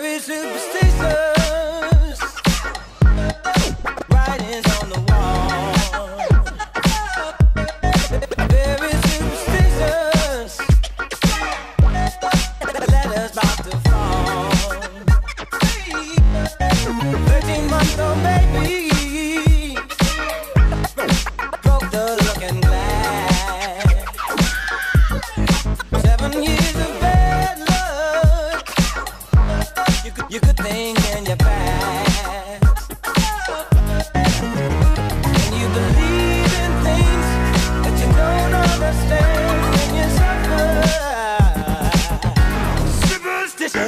very superstitious. Writings on the wall. Very superstitious. Letters about to fall. 13 month old baby. You could think in your past. Can you believe in things that you don't understand when you suffer? Superstition.